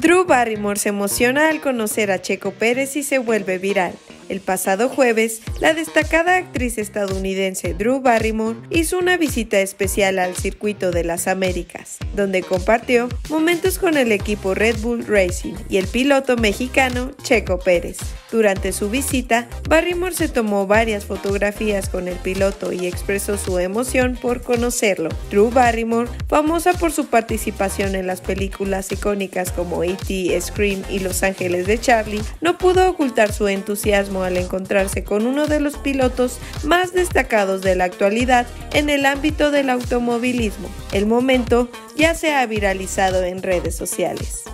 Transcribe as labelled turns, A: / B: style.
A: Drew Barrymore se emociona al conocer a Checo Pérez y se vuelve viral. El pasado jueves, la destacada actriz estadounidense Drew Barrymore hizo una visita especial al circuito de las Américas, donde compartió momentos con el equipo Red Bull Racing y el piloto mexicano Checo Pérez. Durante su visita, Barrymore se tomó varias fotografías con el piloto y expresó su emoción por conocerlo. Drew Barrymore, famosa por su participación en las películas icónicas como E.T., Scream y Los Ángeles de Charlie, no pudo ocultar su entusiasmo al encontrarse con uno de los pilotos más destacados de la actualidad en el ámbito del automovilismo. El momento ya se ha viralizado en redes sociales.